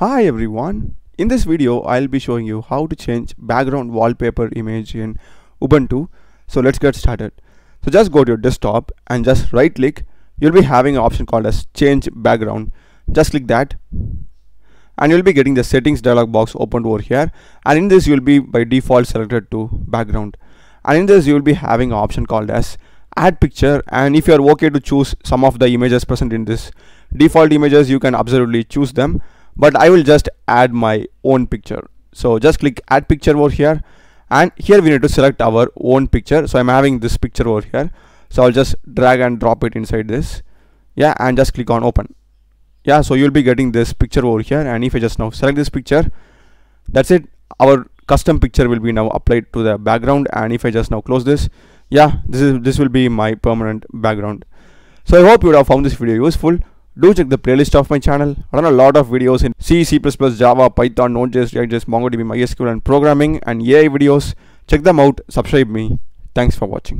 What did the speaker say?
Hi everyone. In this video, I'll be showing you how to change background wallpaper image in Ubuntu. So let's get started. So just go to your desktop and just right click. You'll be having an option called as change background. Just click that and you'll be getting the settings dialog box opened over here and in this you'll be by default selected to background and in this you'll be having an option called as add picture and if you're okay to choose some of the images present in this default images you can absolutely choose them but I will just add my own picture. So just click add picture over here. And here we need to select our own picture. So I'm having this picture over here. So I'll just drag and drop it inside this. Yeah and just click on open. Yeah so you'll be getting this picture over here. And if I just now select this picture that's it. Our custom picture will be now applied to the background. And if I just now close this yeah this is this will be my permanent background. So I hope you would have found this video useful do check the playlist of my channel. I run a lot of videos in C, C++, Java, Python, Node.js, React.js, MongoDB, MySQL and programming and AI videos. Check them out. Subscribe me. Thanks for watching.